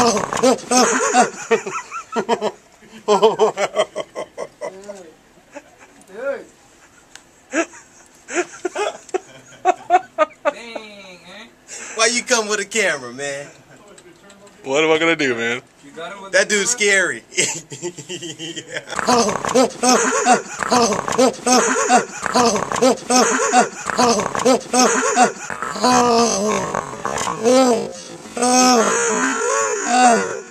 Dude. Dang, eh? Why you come with a camera, man? What am I gonna do, man? You got it with That dude's camera? scary. Yeah. Ah!